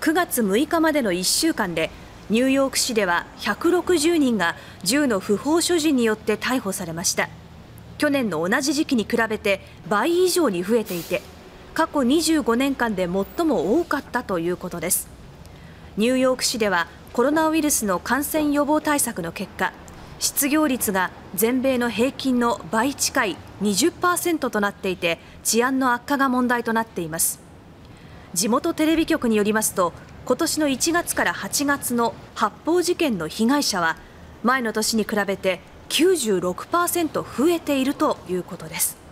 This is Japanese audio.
9月6日までの1週間でニューヨーク市では160人が銃の不法所持によって逮捕されました。去年の同じ時期に比べて倍以上に増えていて過去25年間で最も多かったということです。ニューヨーク市ではコロナウイルスの感染予防対策の結果失業率が全米の平均の倍近い20%となっていて治安の悪化が問題となっています。地元テレビ局によりますと今年の1月から8月の発砲事件の被害者は前の年に比べて96%増えているということです。